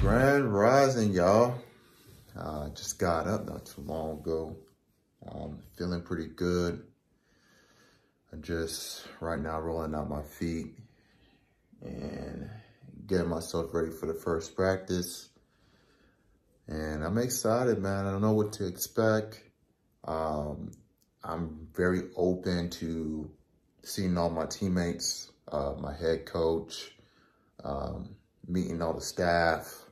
Grand Rising, y'all. Uh, just got up not too long ago. Um, feeling pretty good. I'm just right now rolling out my feet and getting myself ready for the first practice. And I'm excited, man. I don't know what to expect. Um, I'm very open to seeing all my teammates, uh, my head coach, um, meeting all the staff,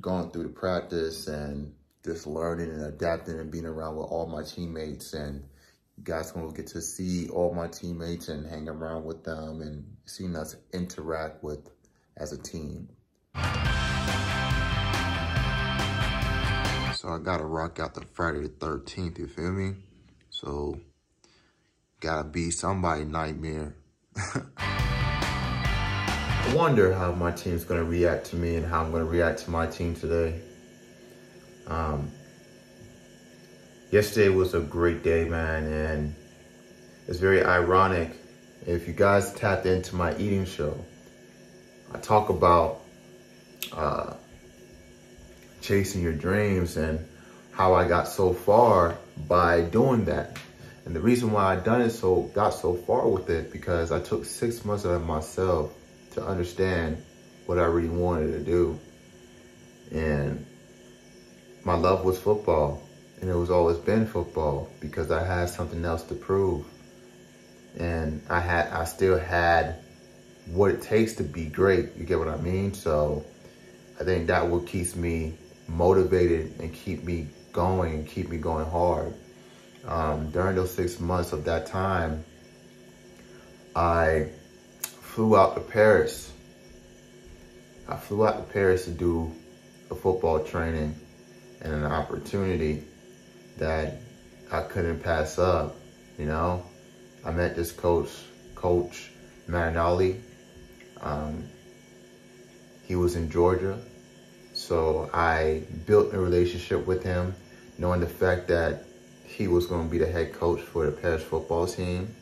going through the practice and just learning and adapting and being around with all my teammates and you guys will get to see all my teammates and hang around with them and seeing us interact with as a team. So I gotta rock out the Friday the 13th, you feel me? So gotta be somebody nightmare. Wonder how my team's gonna react to me and how I'm gonna react to my team today. Um, yesterday was a great day, man, and it's very ironic. If you guys tapped into my eating show, I talk about uh, chasing your dreams and how I got so far by doing that. And the reason why I done it so got so far with it because I took six months out of myself to understand what I really wanted to do. And my love was football. And it was always been football because I had something else to prove. And I had I still had what it takes to be great. You get what I mean? So I think that what keeps me motivated and keep me going and keep me going hard. Um, during those six months of that time, I flew out to Paris. I flew out to Paris to do a football training and an opportunity that I couldn't pass up, you know? I met this coach, Coach Marinelli. Um, he was in Georgia. So I built a relationship with him, knowing the fact that he was going to be the head coach for the Paris football team.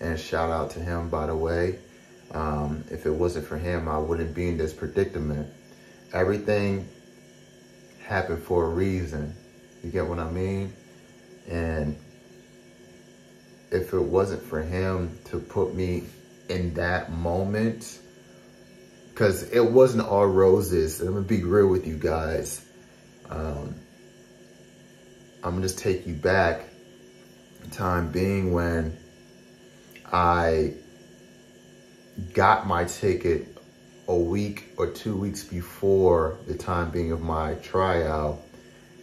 And shout out to him, by the way. Um, if it wasn't for him, I wouldn't be in this predicament. Everything happened for a reason. You get what I mean? And if it wasn't for him to put me in that moment, because it wasn't all roses. I'm gonna be real with you guys. Um, I'm gonna just take you back, time being when I got my ticket a week or two weeks before the time being of my tryout.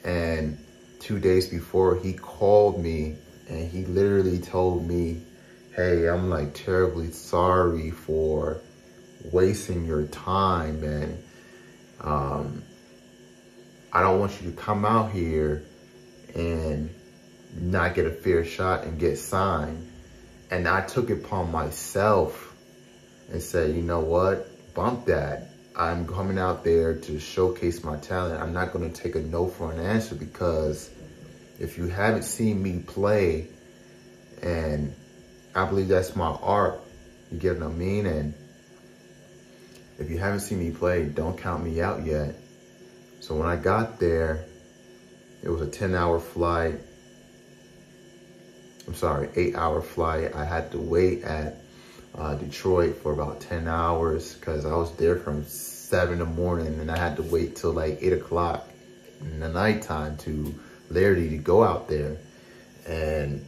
And two days before, he called me and he literally told me, hey, I'm like terribly sorry for wasting your time and um, I don't want you to come out here and not get a fair shot and get signed. And I took it upon myself and said, you know what, bump that. I'm coming out there to showcase my talent. I'm not going to take a no for an answer because if you haven't seen me play, and I believe that's my art, you get what I mean? And if you haven't seen me play, don't count me out yet. So when I got there, it was a 10 hour flight. I'm sorry, eight hour flight. I had to wait at uh, Detroit for about 10 hours because I was there from seven in the morning and I had to wait till like eight o'clock in the nighttime to literally to go out there. And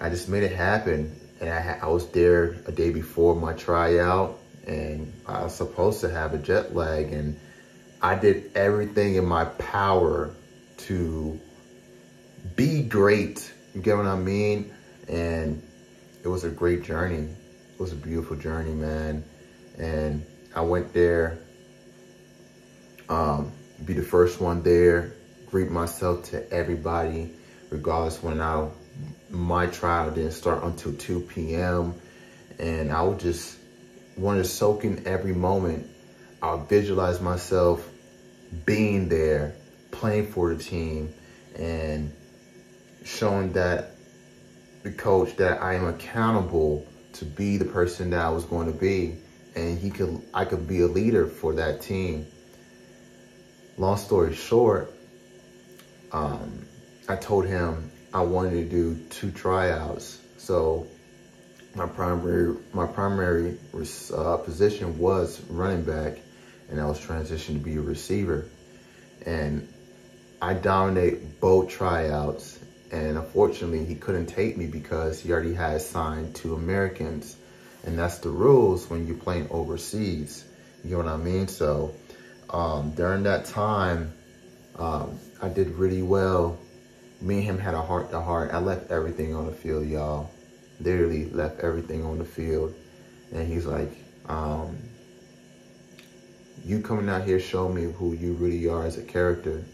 I just made it happen. And I, I was there a day before my tryout and I was supposed to have a jet lag and I did everything in my power to be great. You get what I mean? And it was a great journey. It was a beautiful journey, man. And I went there, um, be the first one there, greet myself to everybody, regardless when I, my trial didn't start until 2 p.m. And I would just want to soak in every moment. I'll visualize myself being there, playing for the team, and showing that the coach that I am accountable to be the person that I was going to be. and he could I could be a leader for that team. Long story short, um, I told him I wanted to do two tryouts. So my primary my primary uh, position was running back, and I was transitioned to be a receiver. And I dominate both tryouts, and unfortunately, he couldn't take me because he already had signed two Americans, and that's the rules when you're playing overseas. You know what I mean? So um, during that time, um, I did really well. Me and him had a heart to heart. I left everything on the field, y'all literally left everything on the field. And he's like, um, you coming out here show me who you really are as a character.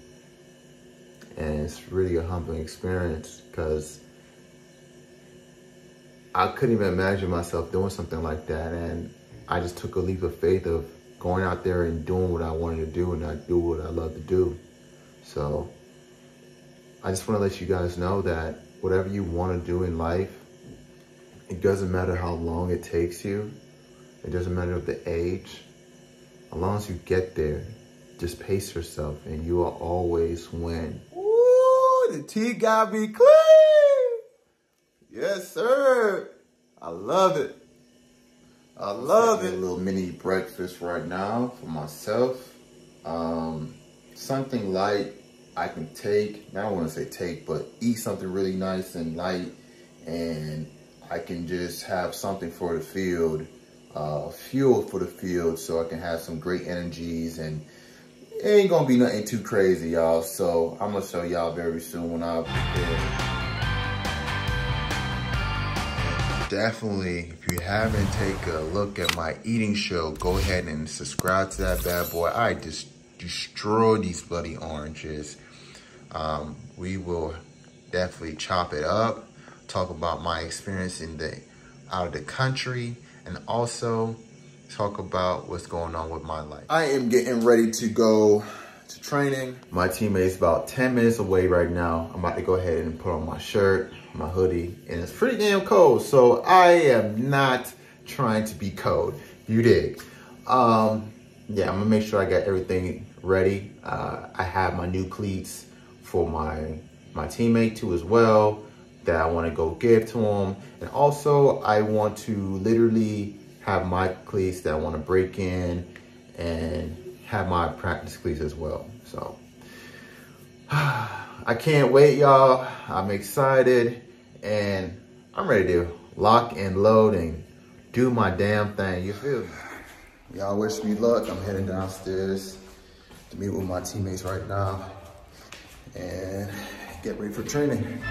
And it's really a humbling experience because I couldn't even imagine myself doing something like that. And I just took a leap of faith of going out there and doing what I wanted to do and I do what I love to do. So I just want to let you guys know that whatever you want to do in life, it doesn't matter how long it takes you. It doesn't matter of the age. As long as you get there, just pace yourself and you will always win. The tea got me clean. Yes, sir. I love it. I love it. A little mini breakfast right now for myself. Um, something light I can take. I don't want to say take, but eat something really nice and light and I can just have something for the field, uh, fuel for the field so I can have some great energies and it ain't gonna be nothing too crazy, y'all. So I'm gonna show y'all very soon when I prepare. Definitely, if you haven't taken a look at my eating show, go ahead and subscribe to that bad boy. I just destroy these bloody oranges. Um, we will definitely chop it up talk about my experience in the out of the country and also talk about what's going on with my life. I am getting ready to go to training. My teammate's about 10 minutes away right now. I'm about to go ahead and put on my shirt, my hoodie, and it's pretty damn cold. So I am not trying to be cold. You dig. Um, yeah, I'm gonna make sure I got everything ready. Uh, I have my new cleats for my, my teammate too as well that I want to go give to them. And also I want to literally have my cleats that I want to break in and have my practice cleats as well. So I can't wait, y'all. I'm excited and I'm ready to lock and load and do my damn thing. You feel me? Y'all wish me luck. I'm heading downstairs to meet with my teammates right now and get ready for training.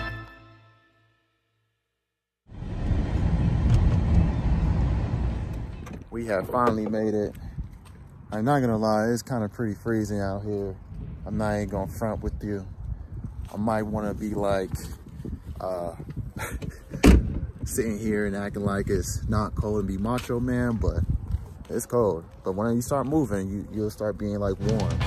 We have finally made it. I'm not gonna lie, it's kind of pretty freezing out here. I'm not even gonna front with you. I might wanna be like, uh, sitting here and acting like it's not cold and be macho man, but it's cold. But when you start moving, you, you'll start being like warm.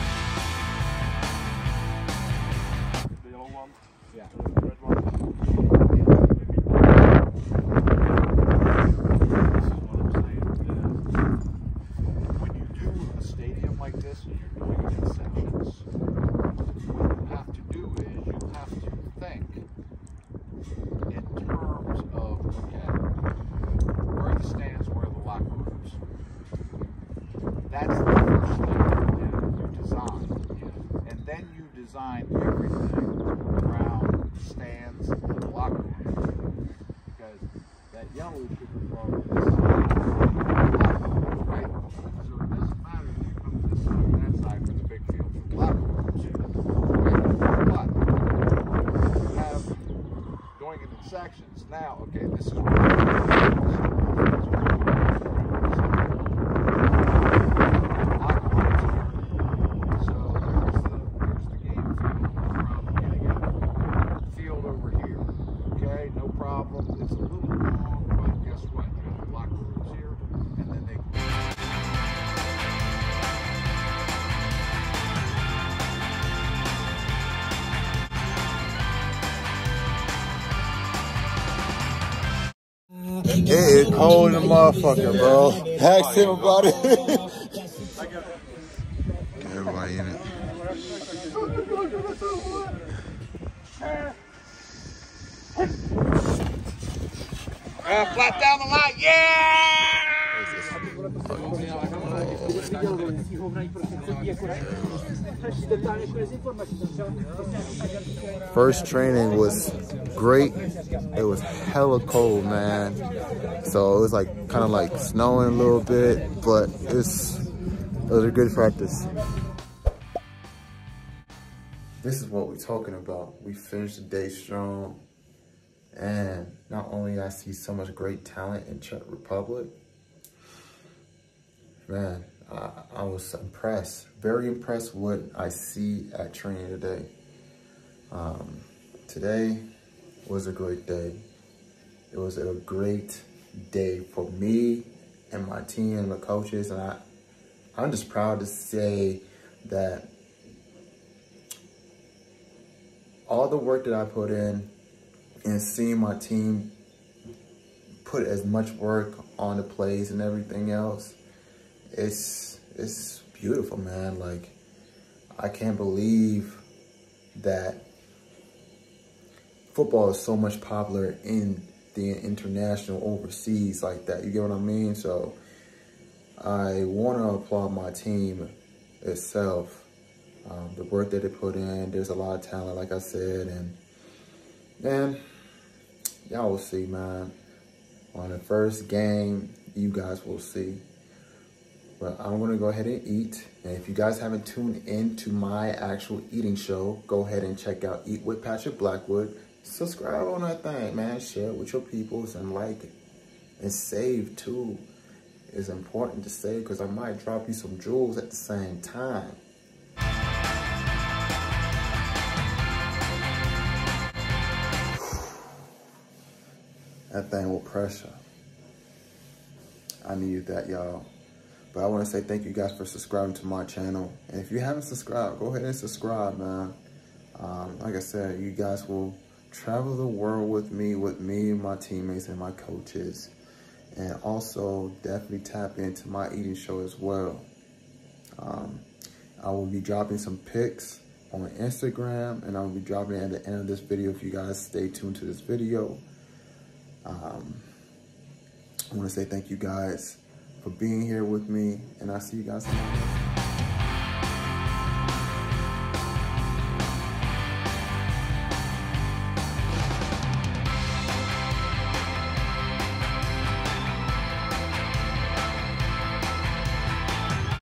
Design everything around stands and locker room. Because that yellow from this side, right? So it doesn't matter if you come this side or that side for the big field for locker rooms. Right? But you have going into sections. Now, okay, this is is cold in the motherfucker, bro. Ask him about it. Get Everybody in it. Uh, flat down the line, yeah! First training was great. It was hella cold, man. So it was like kind of like snowing a little bit, but it's it was a good practice. This is what we're talking about. We finished the day strong. And not only I see so much great talent in Czech Republic, man, I, I was impressed, very impressed what I see at training today. Um, today was a great day. It was a great day for me and my team and the coaches. And I, I'm just proud to say that all the work that I put in and seeing my team put as much work on the plays and everything else, it's it's beautiful, man. Like I can't believe that football is so much popular in the international overseas like that. You get what I mean? So I want to applaud my team itself. Um, the work that they put in, there's a lot of talent, like I said, and man, y'all will see, man. On the first game, you guys will see. But I'm gonna go ahead and eat. And if you guys haven't tuned in to my actual eating show, go ahead and check out Eat with Patrick Blackwood. Subscribe on that thing, man. Share it with your peoples and like it. And save too. It's important to save because I might drop you some jewels at the same time. That thing with pressure. I needed that, y'all. But I want to say thank you guys for subscribing to my channel. And if you haven't subscribed, go ahead and subscribe, man. Um, like I said, you guys will travel the world with me, with me and my teammates and my coaches. And also definitely tap into my eating show as well. Um, I will be dropping some pics on Instagram and I will be dropping it at the end of this video if you guys stay tuned to this video. Um, I want to say thank you guys for being here with me, and I'll see you guys tomorrow.